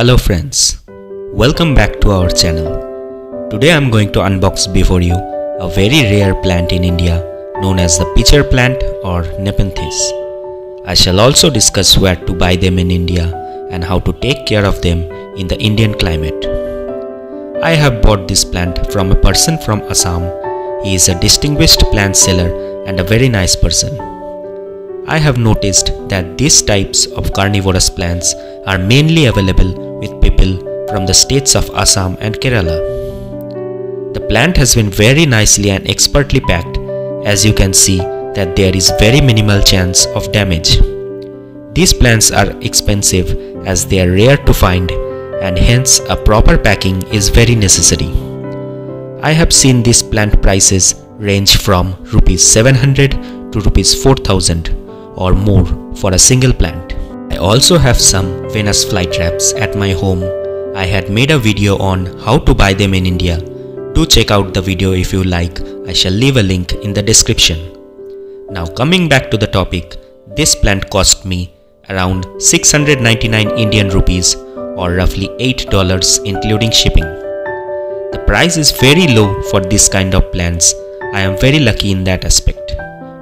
Hello friends, welcome back to our channel. Today I am going to unbox before you a very rare plant in India known as the pitcher plant or Nepenthes. I shall also discuss where to buy them in India and how to take care of them in the Indian climate. I have bought this plant from a person from Assam. He is a distinguished plant seller and a very nice person. I have noticed that these types of carnivorous plants are mainly available with people from the states of Assam and Kerala. The plant has been very nicely and expertly packed as you can see that there is very minimal chance of damage. These plants are expensive as they are rare to find and hence a proper packing is very necessary. I have seen these plant prices range from rupees 700 to rupees 4000 or more for a single plant. I also have some Venus flytraps at my home. I had made a video on how to buy them in India. Do check out the video if you like. I shall leave a link in the description. Now coming back to the topic, this plant cost me around 699 Indian rupees or roughly $8 including shipping. The price is very low for this kind of plants. I am very lucky in that aspect.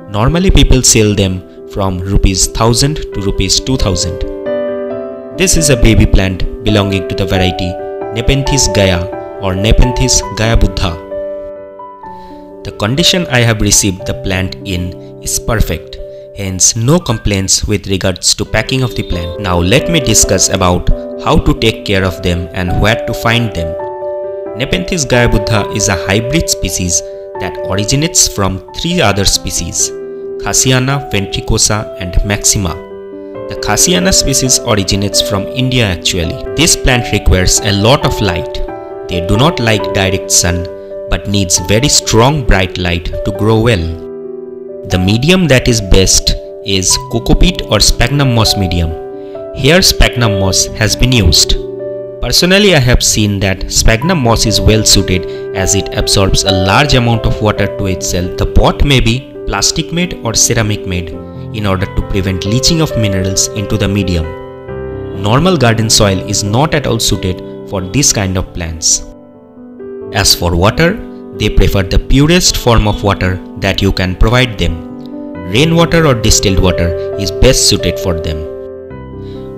Normally people sell them from rupees 1000 to rupees 2000. This is a baby plant belonging to the variety Nepenthes Gaya or Nepenthes Gaya Buddha. The condition I have received the plant in is perfect, hence no complaints with regards to packing of the plant. Now let me discuss about how to take care of them and where to find them. Nepenthes Gaya Buddha is a hybrid species that originates from three other species Khasiana ventricosa and maxima. The Khasiana species originates from India actually. This plant requires a lot of light. They do not like direct sun but needs very strong bright light to grow well. The medium that is best is cocopeat or sphagnum moss medium. Here sphagnum moss has been used. Personally I have seen that sphagnum moss is well suited as it absorbs a large amount of water to itself. The pot may be plastic made or ceramic made in order to prevent leaching of minerals into the medium. Normal garden soil is not at all suited for this kind of plants. As for water, they prefer the purest form of water that you can provide them. Rainwater or distilled water is best suited for them.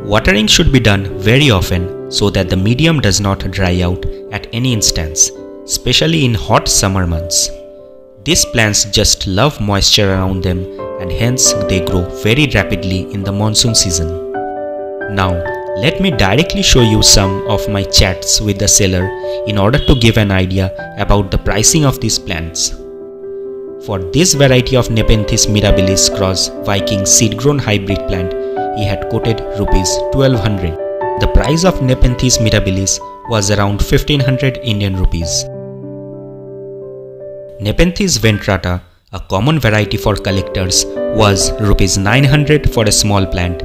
Watering should be done very often so that the medium does not dry out at any instance, especially in hot summer months. These plants just love moisture around them and hence they grow very rapidly in the monsoon season. Now let me directly show you some of my chats with the seller in order to give an idea about the pricing of these plants. For this variety of Nepenthes mirabilis cross Viking seed-grown hybrid plant, he had quoted rupees 1200. The price of Nepenthes mirabilis was around 1500 Indian rupees. Nepenthes ventrata, a common variety for collectors, was rupees 900 for a small plant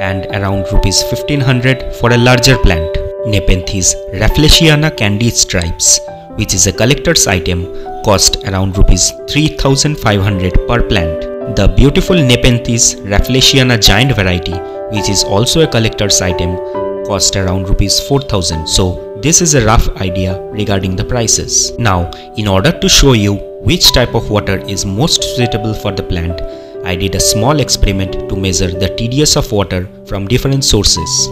and around rupees 1500 for a larger plant. Nepenthes rafflesiana candy stripes, which is a collector's item, cost around rupees 3500 per plant. The beautiful Nepenthes rafflesiana giant variety, which is also a collector's item, cost around rupees 4000. So this is a rough idea regarding the prices. Now, in order to show you which type of water is most suitable for the plant, I did a small experiment to measure the TDS of water from different sources.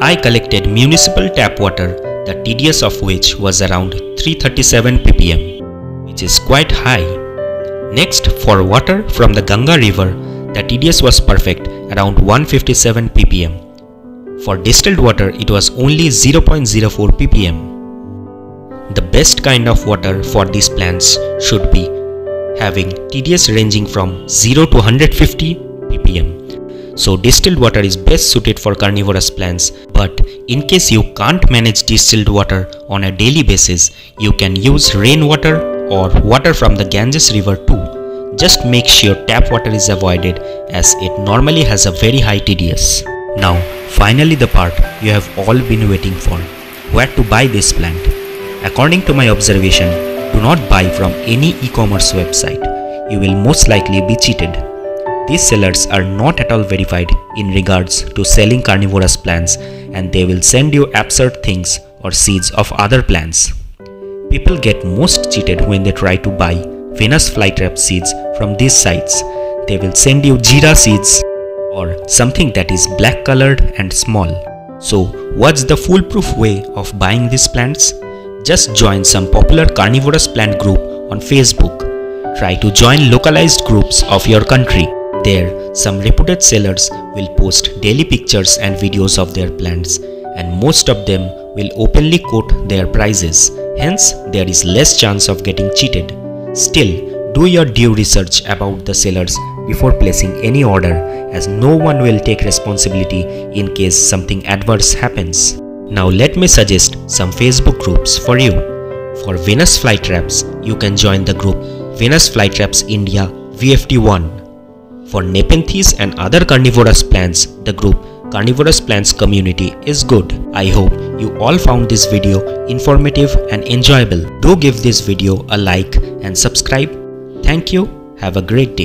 I collected municipal tap water, the TDS of which was around 337 ppm, which is quite high. Next, for water from the Ganga river, the TDS was perfect, around 157 ppm. For distilled water, it was only 0.04 ppm. The best kind of water for these plants should be having TDS ranging from 0 to 150 ppm. So distilled water is best suited for carnivorous plants but in case you can't manage distilled water on a daily basis, you can use rainwater or water from the Ganges river too. Just make sure tap water is avoided as it normally has a very high TDS. Now finally the part you have all been waiting for, where to buy this plant. According to my observation, do not buy from any e-commerce website, you will most likely be cheated. These sellers are not at all verified in regards to selling carnivorous plants and they will send you absurd things or seeds of other plants. People get most cheated when they try to buy Venus flytrap seeds from these sites. They will send you jeera seeds or something that is black colored and small. So what's the foolproof way of buying these plants? Just join some popular carnivorous plant group on Facebook. Try to join localized groups of your country. There, some reputed sellers will post daily pictures and videos of their plants and most of them will openly quote their prices. Hence, there is less chance of getting cheated. Still, do your due research about the sellers before placing any order as no one will take responsibility in case something adverse happens. Now let me suggest some Facebook groups for you. For Venus flytraps, you can join the group Venus Flytraps India VFT1. For Nepenthes and other carnivorous plants, the group Carnivorous Plants Community is good. I hope you all found this video informative and enjoyable. Do give this video a like and subscribe. Thank you. Have a great day.